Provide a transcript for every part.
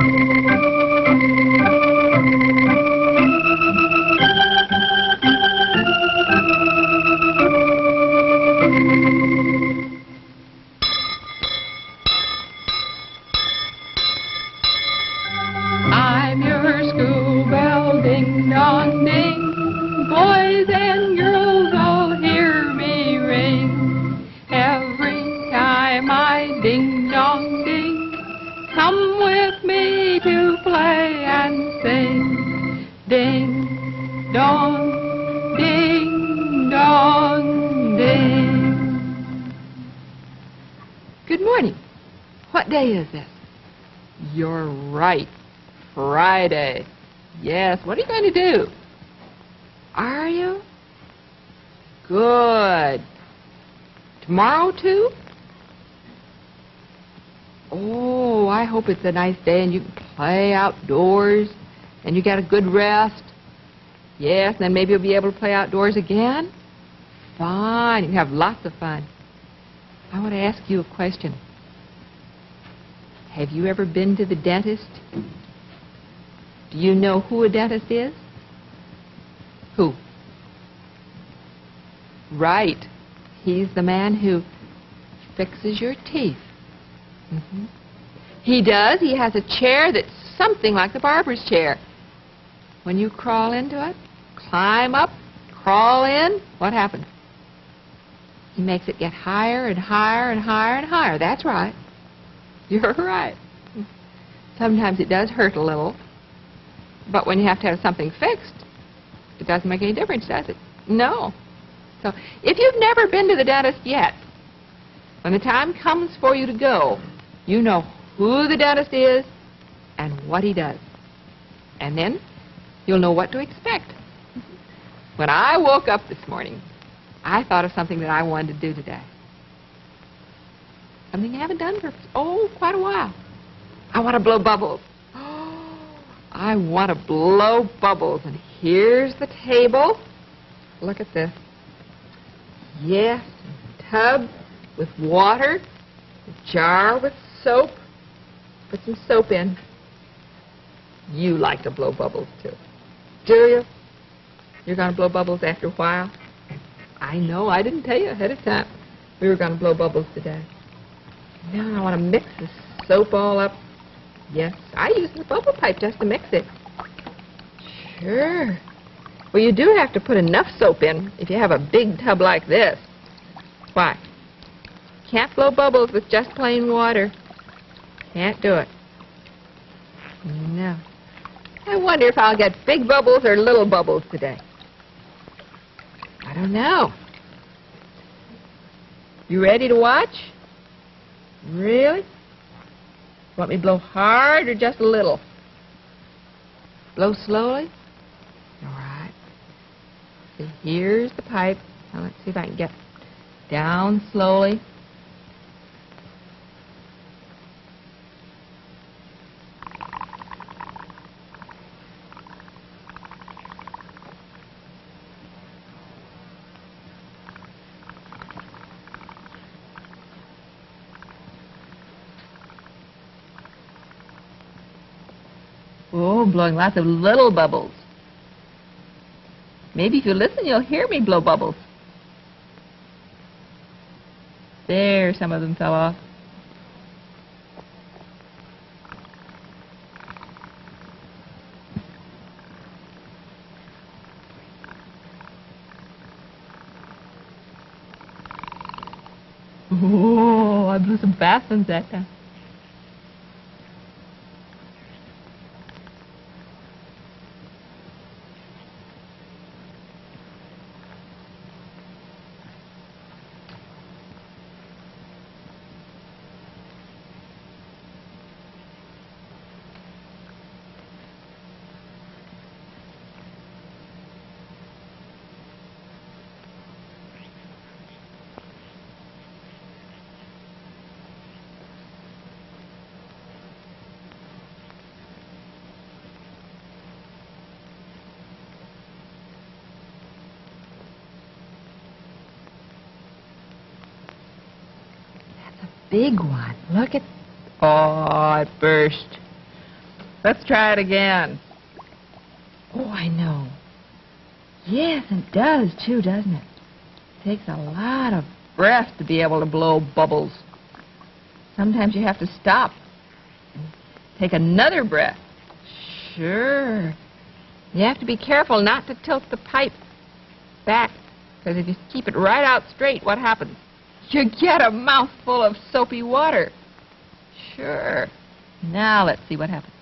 I'm do? Are you? Good. Tomorrow, too? Oh, I hope it's a nice day and you can play outdoors and you get a good rest. Yes, and then maybe you'll be able to play outdoors again. Fine. You have lots of fun. I want to ask you a question. Have you ever been to the dentist? Do you know who a dentist is? Who? Right. He's the man who fixes your teeth. hmm He does. He has a chair that's something like the barber's chair. When you crawl into it, climb up, crawl in, what happens? He makes it get higher and higher and higher and higher. That's right. You're right. Sometimes it does hurt a little. But when you have to have something fixed, it doesn't make any difference, does it? No. So if you've never been to the dentist yet, when the time comes for you to go, you know who the dentist is and what he does. And then you'll know what to expect. When I woke up this morning, I thought of something that I wanted to do today. Something I haven't done for, oh, quite a while. I want to blow bubbles. I want to blow bubbles. And here's the table. Look at this. Yes, tub with water, a jar with soap. Put some soap in. You like to blow bubbles, too. Do you? You're going to blow bubbles after a while? I know. I didn't tell you ahead of time we were going to blow bubbles today. Now I want to mix the soap all up. Yes, I use the bubble pipe just to mix it. Sure. Well, you do have to put enough soap in if you have a big tub like this. Why? Can't blow bubbles with just plain water. Can't do it. No. I wonder if I'll get big bubbles or little bubbles today. I don't know. You ready to watch? Really? Want me to blow hard or just a little? Blow slowly? All right. See, here's the pipe. Now let's see if I can get down slowly. Oh, blowing lots of little bubbles. Maybe if you listen, you'll hear me blow bubbles. There, some of them fell off. Oh, I blew some fast ones that time. Big one. Look at... Oh, it burst. Let's try it again. Oh, I know. Yes, it does too, doesn't it? Takes a lot of breath to be able to blow bubbles. Sometimes you have to stop and take another breath. Sure. You have to be careful not to tilt the pipe back, because if you keep it right out straight, what happens? You get a mouthful of soapy water. Sure. Now let's see what happens.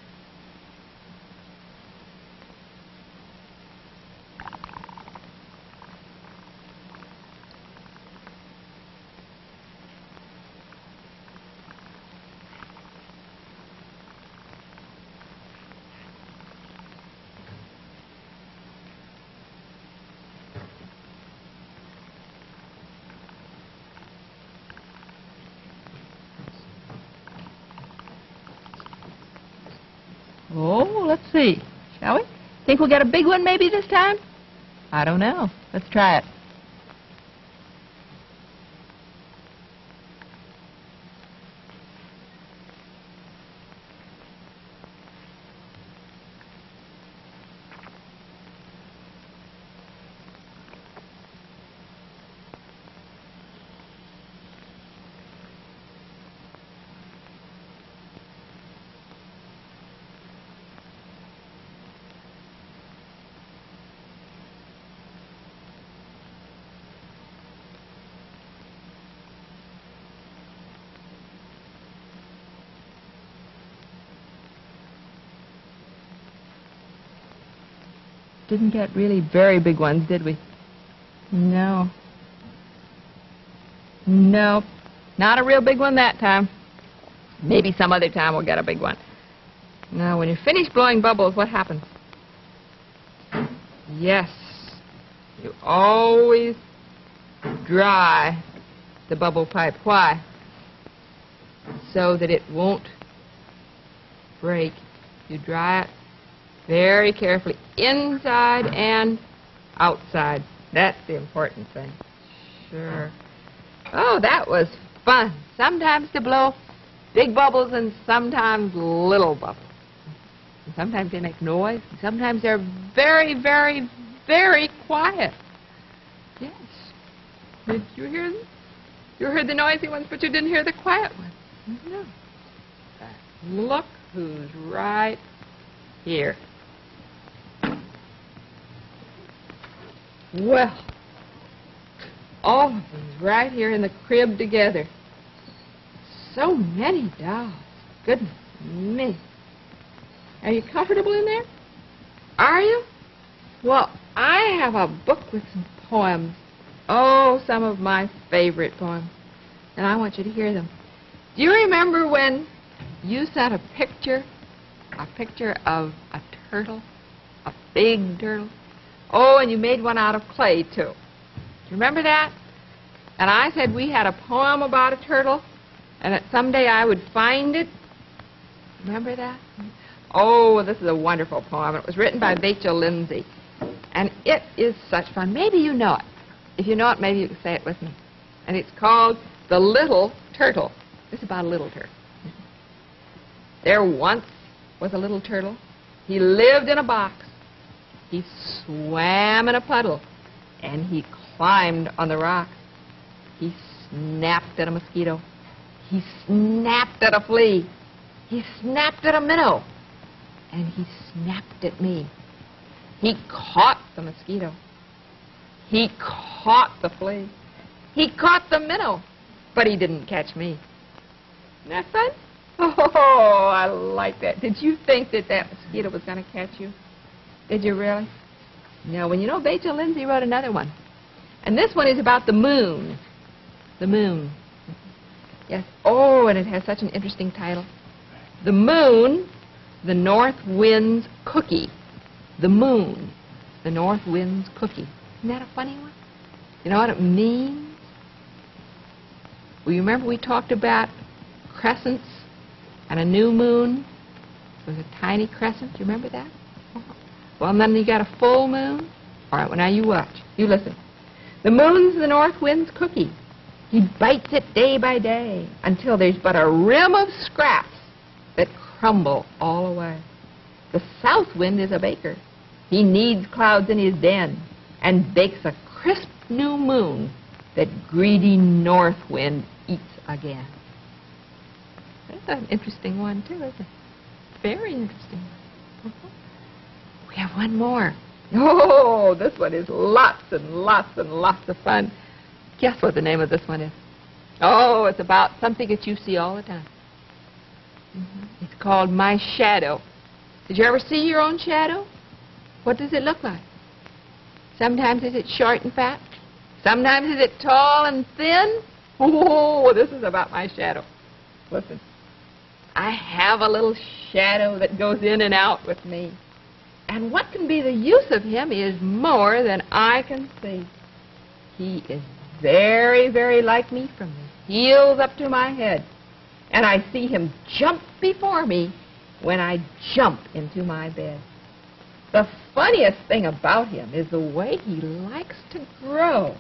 Oh, let's see. Shall we? Think we'll get a big one maybe this time? I don't know. Let's try it. Didn't get really very big ones, did we? No. Nope. Not a real big one that time. Maybe some other time we'll get a big one. Now, when you finish blowing bubbles, what happens? Yes. You always dry the bubble pipe. Why? So that it won't break. You dry it very carefully, inside and outside. That's the important thing. Sure. Oh, that was fun. Sometimes to blow big bubbles and sometimes little bubbles. And sometimes they make noise. And sometimes they're very, very, very quiet. Yes. Did you hear them? You heard the noisy ones, but you didn't hear the quiet ones. No. Look who's right here. Well, all of them right here in the crib together. So many dolls. Goodness me. Are you comfortable in there? Are you? Well, I have a book with some poems. Oh, some of my favorite poems. And I want you to hear them. Do you remember when you sent a picture, a picture of a turtle, a big turtle? Oh, and you made one out of clay, too. Do you remember that? And I said we had a poem about a turtle, and that someday I would find it. Remember that? Oh, this is a wonderful poem. It was written by Vachel Lindsay. And it is such fun. Maybe you know it. If you know it, maybe you can say it with me. And it's called The Little Turtle. It's about a little turtle. There once was a little turtle. He lived in a box. He swam in a puddle, and he climbed on the rock. He snapped at a mosquito. He snapped at a flea. He snapped at a minnow. And he snapped at me. He caught the mosquito. He caught the flea. He caught the minnow. But he didn't catch me. Isn't that fun? Oh, I like that. Did you think that that mosquito was going to catch you? Did you really? No, when you know Vachel Lindsay wrote another one. And this one is about the moon. The moon. Yes. Oh, and it has such an interesting title. The moon, the north wind's cookie. The moon, the north wind's cookie. Isn't that a funny one? You know what it means? Well, you remember we talked about crescents and a new moon? It was a tiny crescent. Do you remember that? Well, and then you got a full moon. All right, well, now you watch. You listen. The moon's the north wind's cookie. He bites it day by day until there's but a rim of scraps that crumble all away. The south wind is a baker. He kneads clouds in his den and bakes a crisp new moon that greedy north wind eats again. That's an interesting one, too, isn't it? Very interesting. We have one more. Oh, this one is lots and lots and lots of fun. Guess what the name of this one is? Oh, it's about something that you see all the time. Mm-hmm. It's called My Shadow. Did you ever see your own shadow? What does it look like? Sometimes is it short and fat? Sometimes is it tall and thin? Oh, this is about my shadow. Listen. I have a little shadow that goes in and out with me. And what can be the use of him is more than I can see. He is very, very like me from the heels up to my head. And I see him jump before me when I jump into my bed. The funniest thing about him is the way he likes to grow.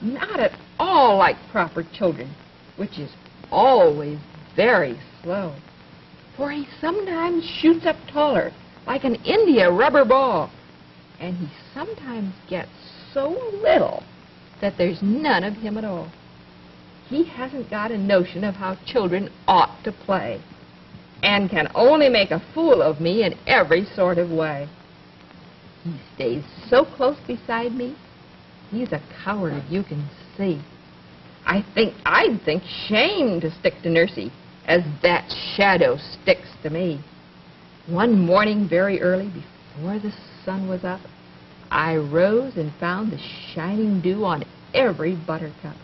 Not at all like proper children, which is always very slow. For he sometimes shoots up taller, like an India rubber ball. And he sometimes gets so little that there's none of him at all. He hasn't got a notion of how children ought to play and can only make a fool of me in every sort of way. He stays so close beside me, he's a coward, you can see. I think I'd think shame to stick to Nursey as that shadow sticks to me. One morning very early, before the sun was up, I rose and found the shining dew on every buttercup.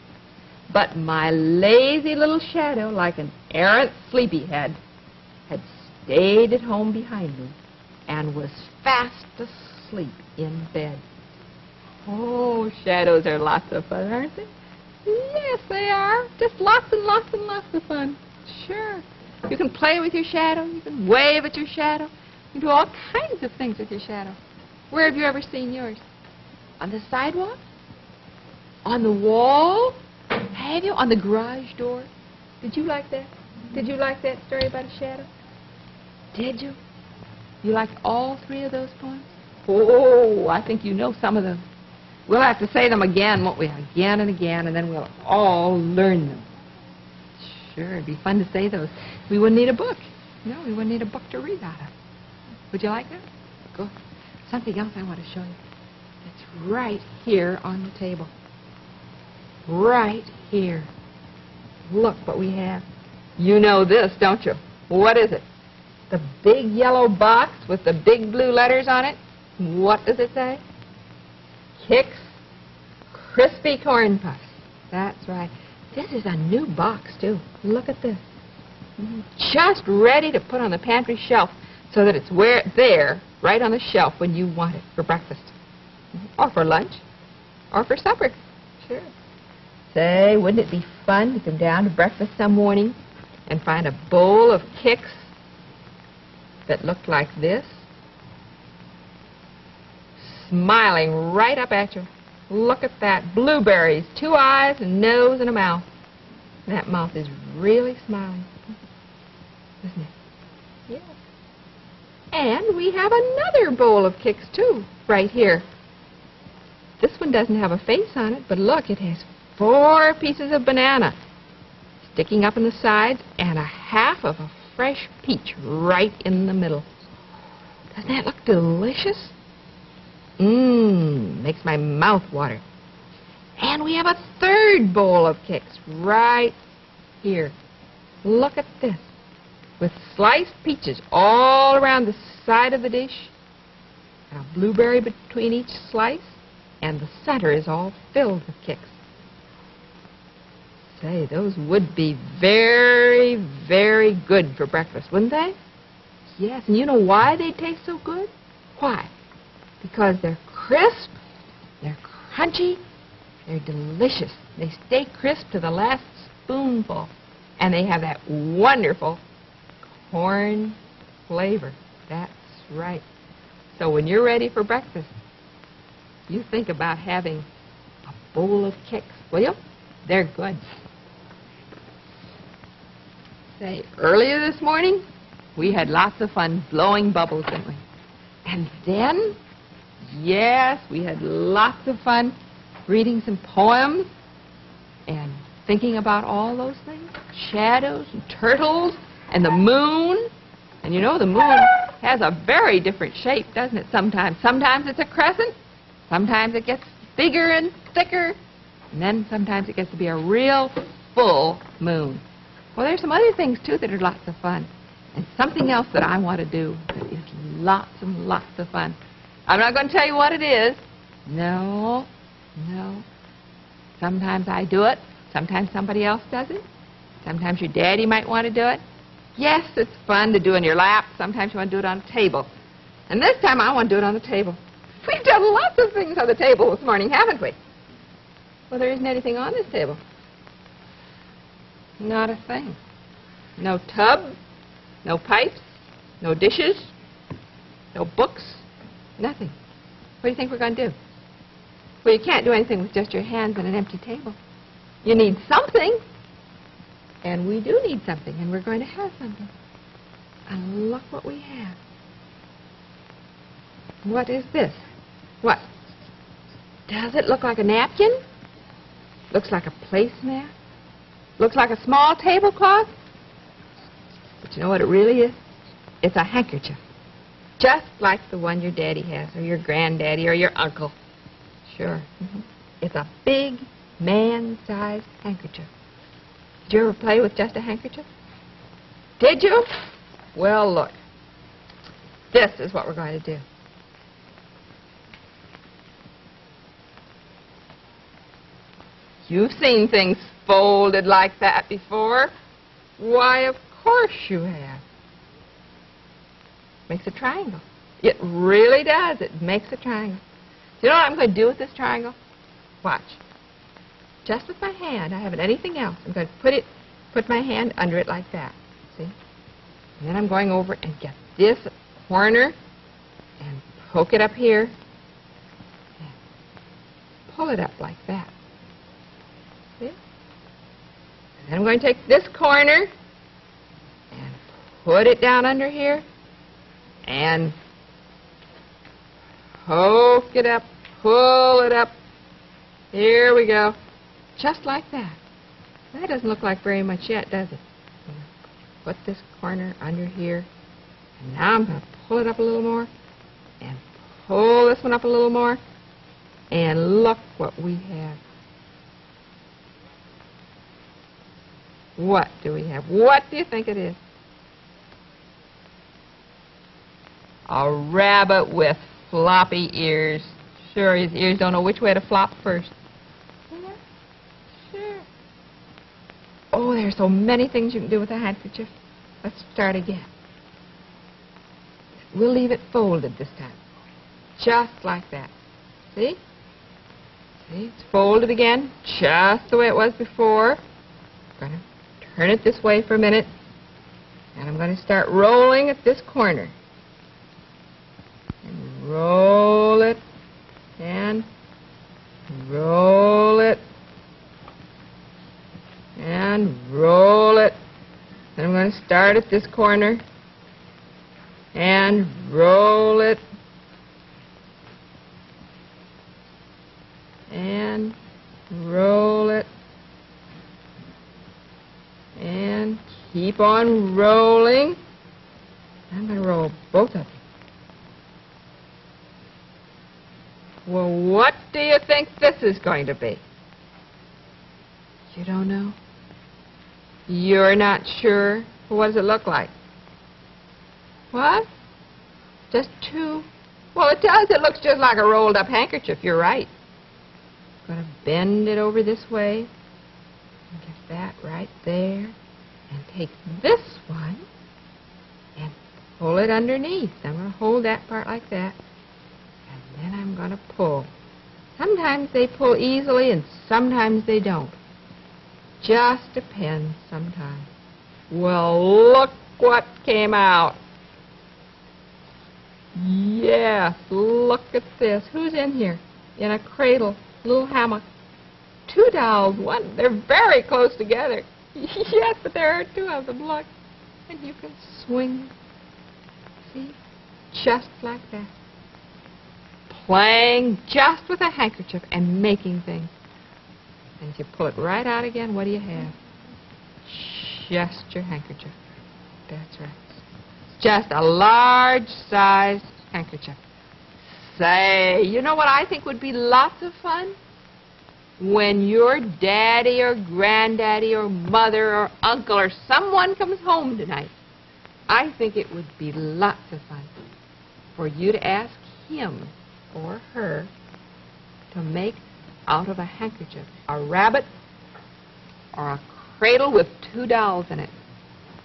But my lazy little shadow, like an errant sleepyhead, had stayed at home behind me and was fast asleep in bed. Oh, shadows are lots of fun, aren't they? Yes, they are. Just lots and lots and lots of fun. Sure. You can play with your shadow. You can wave at your shadow. You can do all kinds of things with your shadow. Where have you ever seen yours? On the sidewalk? On the wall? Have you? On the garage door? Did you like that? Did you like that story about a shadow? Did you? You liked all three of those poems? Oh, I think you know some of them. We'll have to say them again, won't we? Again and again, and then we'll all learn them. Sure, it'd be fun to say those. We wouldn't need a book. No, we wouldn't need a book to read out of. Would you like that? Go. Something else I want to show you. It's right here on the table. Right here. Look what we have. You know this, don't you? What is it? The big yellow box with the big blue letters on it. What does it say? Kix Crispy Corn Puffs. That's right. This is a new box, too. Look at this. Just ready to put on the pantry shelf so that it's where there, right on the shelf when you want it for breakfast. Or for lunch. Or for supper. Sure. Say, wouldn't it be fun to come down to breakfast some morning and find a bowl of Kix that looked like this? Smiling right up at you. Look at that. Blueberries, two eyes, a nose, and a mouth. That mouth is really smiling. Isn't it? Yeah. And we have another bowl of Kix, too, right here. This one doesn't have a face on it, but look, it has four pieces of banana sticking up in the sides and a half of a fresh peach right in the middle. Doesn't that look delicious? Mmm, makes my mouth water. And we have a third bowl of Kix right here. Look at this. With sliced peaches all around the side of the dish, and a blueberry between each slice, and the center is all filled with Kix. Say, those would be very, very good for breakfast, wouldn't they? Yes, and you know why they taste so good? Why? because they're crisp, they're crunchy, they're delicious. They stay crisp to the last spoonful, and they have that wonderful corn flavor. That's right. So when you're ready for breakfast, you think about having a bowl of Kix, will you? They're good. Say, earlier this morning, We had lots of fun blowing bubbles, didn't we? And then, yes, we had lots of fun reading some poems and thinking about all those things. Shadows and turtles and the moon. And you know, the moon has a very different shape, doesn't it, sometimes? Sometimes it's a crescent. Sometimes it gets bigger and thicker. And then sometimes it gets to be a real full moon. Well, there's some other things, too, that are lots of fun. And something else that I want to do that is lots and lots of fun. I'm not going to tell you what it is. No, no. Sometimes I do it. Sometimes somebody else does it. Sometimes your daddy might want to do it. Yes, it's fun to do in your lap. Sometimes you want to do it on a table. And this time I want to do it on the table. We've done lots of things on the table this morning, haven't we? Well, there isn't anything on this table. Not a thing. No tub, no pipes, no dishes, no books, nothing. What do you think we're going to do? Well, you can't do anything with just your hands and an empty table. You need something. And we do need something, and we're going to have something. And look what we have. What is this? What? Does it look like a napkin? Looks like a placemat? Looks like a small tablecloth? But you know what it really is? It's a handkerchief. Just like the one your daddy has, or your granddaddy, or your uncle. Sure. Mm-hmm. It's a big, man-sized handkerchief. Did you ever play with just a handkerchief? Did you? Well, look. This is what we're going to do. You've seen things folded like that before. Why, of course you have. Makes a triangle. It really does. It makes a triangle. Do you know what I'm going to do with this triangle? Watch. Just with my hand. I haven't anything else. I'm going to put it, put my hand under it like that. See? And then I'm going over and get this corner and poke it up here. And pull it up like that. See? And then I'm going to take this corner and put it down under here and poke it up, pull it up. Here we go. Just like that. That doesn't look like very much yet, does it? Put this corner under here. And now I'm going to pull it up a little more. And pull this one up a little more. And look what we have. What do we have? What do you think it is? A rabbit with floppy ears. Sure, his ears don't know which way to flop first. Yeah, sure. Oh, there's so many things you can do with a handkerchief. Let's start again. We'll leave it folded this time. Just like that. See? See, it's folded again, just the way it was before. I'm going to turn it this way for a minute. And I'm going to start rolling at this corner roll it, and roll it, and roll it. Then I'm going to start at this corner, and roll it, and roll it, and keep on rolling. I'm going to roll both of them. Well, what do you think this is going to be? You don't know? You're not sure? what does it look like? What? Just two? Well, it does. It looks just like a rolled up handkerchief. You're right. I'm going to bend it over this way. And get that right there. And take this one and pull it underneath. I'm going to hold that part like that. Then I'm going to pull. Sometimes they pull easily and sometimes they don't. Just depends sometimes. Well, look what came out. Yes, look at this. Who's in here? In a cradle, little hammock. Two dolls, one. They're very close together. yes, but there are two of them. Look. And you can swing See? Just like that. Playing just with a handkerchief and making things. And you pull it right out again, what do you have? Just your handkerchief. That's right. Just a large-sized handkerchief. Say, you know what I think would be lots of fun? When your daddy or granddaddy or mother or uncle or someone comes home tonight, I think it would be lots of fun for you to ask him or her to make out of a handkerchief a rabbit or a cradle with two dolls in it.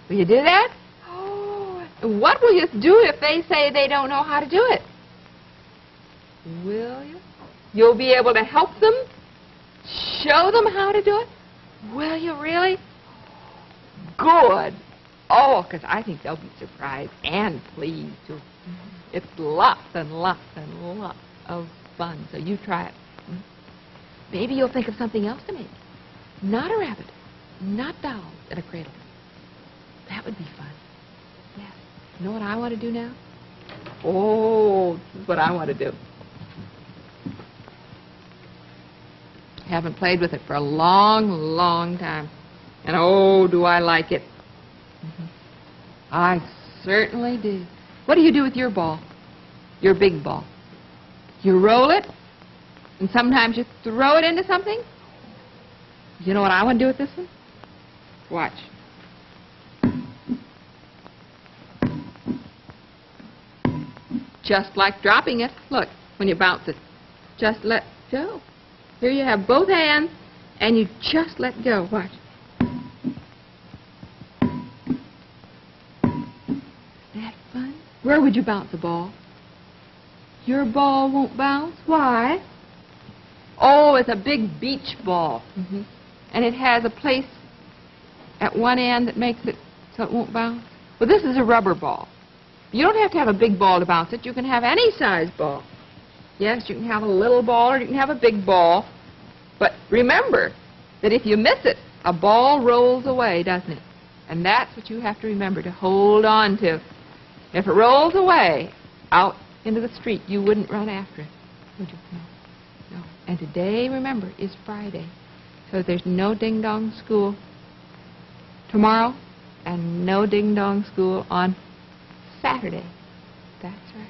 Will you do that? Oh, what will you do if they say they don't know how to do it? Will you? You'll be able to help them? Show them how to do it? Will you really? Good. Oh, because I think they'll be surprised and pleased, too. It's lots and lots and lots of fun. So you try it. Maybe you'll think of something else to make. Not a rabbit, not dolls in a cradle. That would be fun. Yes. You know what I want to do now? Oh, this is what I want to do. Haven't played with it for a long, long time. And oh, do I like it. Mm-hmm. I certainly do. What do you do with your ball? Your big ball? You roll it, and sometimes you throw it into something. You know what I want to do with this one? Watch. Just like dropping it. Look, when you bounce it, just let go. Here you have both hands, and you just let go. Watch. Where would you bounce the ball? Your ball won't bounce. Why? Oh, it's a big beach ball. Mm-hmm. And it has a place at one end that makes it so it won't bounce. Well, this is a rubber ball. You don't have to have a big ball to bounce it. You can have any size ball. Yes, you can have a little ball or you can have a big ball. But remember that if you miss it, a ball rolls away, doesn't it? And that's what you have to remember to hold on to. If it rolls away out into the street, you wouldn't run after it, would you? No. No. And today, remember, is Friday. So there's no ding-dong school tomorrow and no ding-dong school on Saturday. That's right.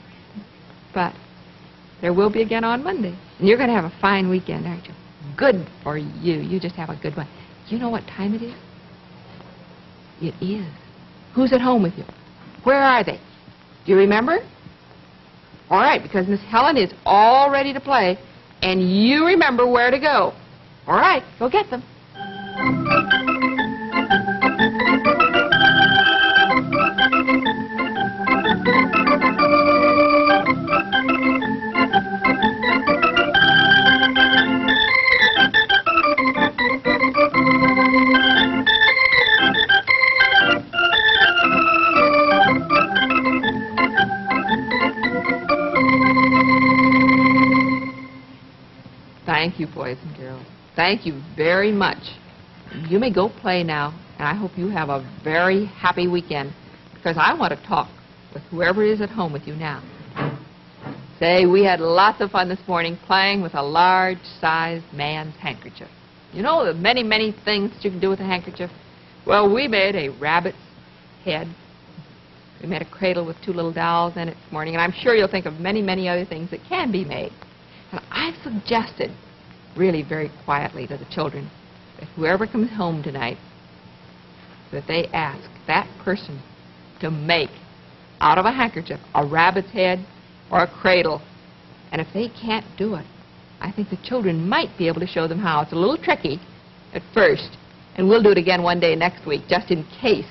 But there will be again on Monday. And you're going to have a fine weekend, aren't you? Good for you. You just have a good one. You know what time it is? It is. Who's at home with you? Where are they? Do you remember? All right, because Miss Helen is all ready to play, and you remember where to go. All right, go get them. Thank you very much. You may go play now, and I hope you have a very happy weekend because I want to talk with whoever is at home with you now. Say, we had lots of fun this morning playing with a large-sized man's handkerchief. You know the many, many things that you can do with a handkerchief? Well, we made a rabbit's head. We made a cradle with two little dolls in it this morning, and I'm sure you'll think of many, many other things that can be made. And I've suggested, really very quietly to the children, that whoever comes home tonight, that they ask that person to make out of a handkerchief a rabbit's head or a cradle. And if they can't do it, I think the children might be able to show them how. It's a little tricky at first, and we'll do it again one day next week, just in case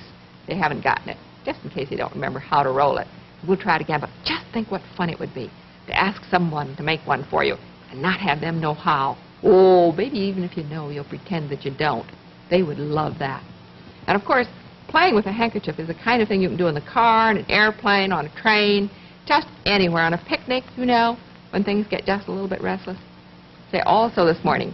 they haven't gotten it, just in case they don't remember how to roll it. We'll try it again, but just think what fun it would be to ask someone to make one for you and not have them know how. Oh, maybe even if you know, you'll pretend that you don't. They would love that. And of course, playing with a handkerchief is the kind of thing you can do in the car, in an airplane, on a train, just anywhere, on a picnic, you know, when things get just a little bit restless. Say, also this morning,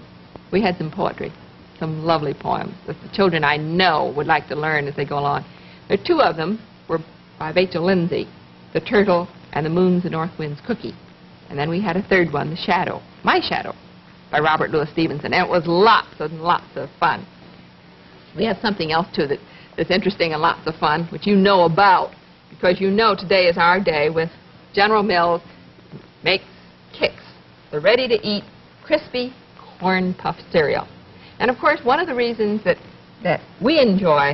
we had some poetry, some lovely poems that the children I know would like to learn as they go along. There are two of them were by Vachel Lindsay, The Turtle and the Moon's and North Wind's Cookie. And then we had a third one, The Shadow, My Shadow, by Robert Louis Stevenson. And it was lots and lots of fun. We have something else, too, that, that's interesting and lots of fun, which you know about, because you know today is our day with General Mills makes Kix, the ready-to-eat, crispy corn puff cereal. And, of course, one of the reasons that, that we enjoy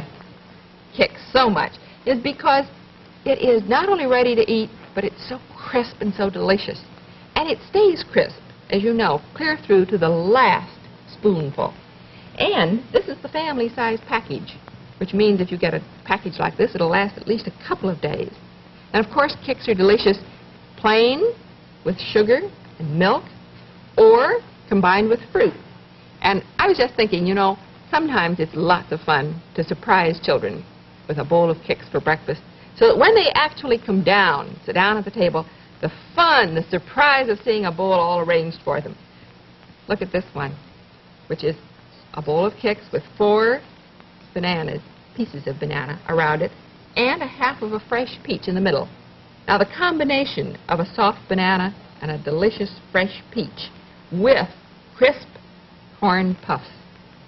Kix so much is because it is not only ready to eat, but it's so crisp and so delicious. And it stays crisp, as you know, clear through to the last spoonful. And this is the family size package, which means if you get a package like this, it'll last at least a couple of days. And of course, Kix are delicious plain with sugar and milk or combined with fruit. And I was just thinking, you know, sometimes it's lots of fun to surprise children with a bowl of Kix for breakfast so that when they actually come down, sit down at the table, the fun, the surprise of seeing a bowl all arranged for them. Look at this one, which is a bowl of Kix with four bananas, pieces of banana around it, and a half of a fresh peach in the middle. Now the combination of a soft banana and a delicious fresh peach with crisp corn puffs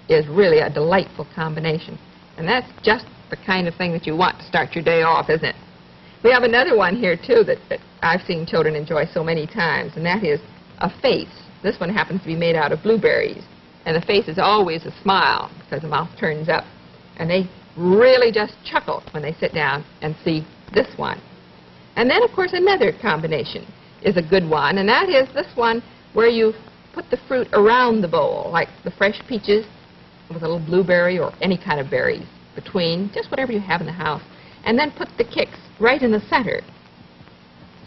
is really a delightful combination. And that's just the kind of thing that you want to start your day off, isn't it? We have another one here, too, that, that I've seen children enjoy so many times, and that is a face. This one happens to be made out of blueberries. And the face is always a smile because the mouth turns up. And they really just chuckle when they sit down and see this one. And then, of course, another combination is a good one, and that is this one where you put the fruit around the bowl, like the fresh peaches with a little blueberry or any kind of berries between, just whatever you have in the house, and then put the Kix right in the center.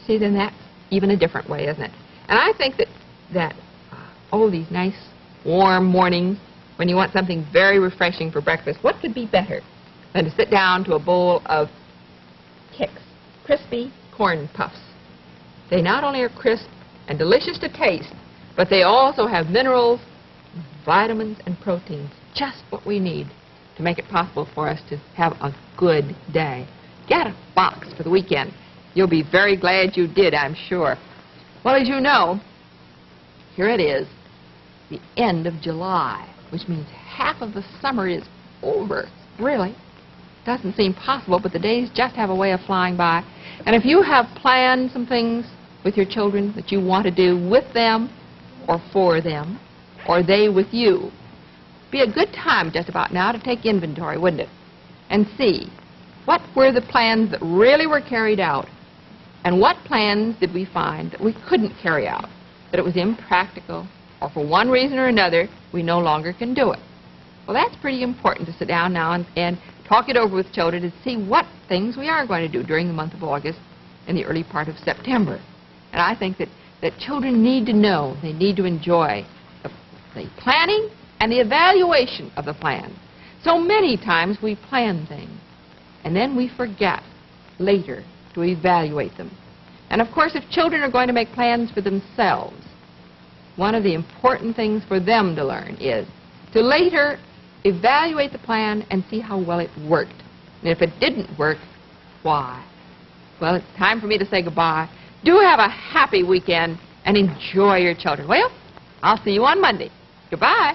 See, then that's even a different way, isn't it? And I think that, that uh, oh, these nice warm mornings when you want something very refreshing for breakfast, what could be better than to sit down to a bowl of Kix, crispy corn puffs. They not only are crisp and delicious to taste, but they also have minerals, vitamins, and proteins, just what we need to make it possible for us to have a good day. Get a box for the weekend. You'll be very glad you did, I'm sure. Well, as you know, here it is, the end of July, which means half of the summer is over. Really? Doesn't seem possible, but the days just have a way of flying by. And if you have planned some things with your children that you want to do with them or for them, or they with you, be a good time just about now to take inventory, wouldn't it? And see what were the plans that really were carried out, and what plans did we find that we couldn't carry out, that it was impractical, or for one reason or another, we no longer can do it. Well, that's pretty important to sit down now and, and talk it over with children to see what things we are going to do during the month of August and the early part of September. And I think that, that children need to know, they need to enjoy the, the planning and the evaluation of the plan. So many times we plan things, and then we forget later to evaluate them. And of course, if children are going to make plans for themselves, one of the important things for them to learn is to later evaluate the plan and see how well it worked. And if it didn't work, why? Well, it's time for me to say goodbye. Do have a happy weekend and enjoy your children. Well, I'll see you on Monday. Goodbye.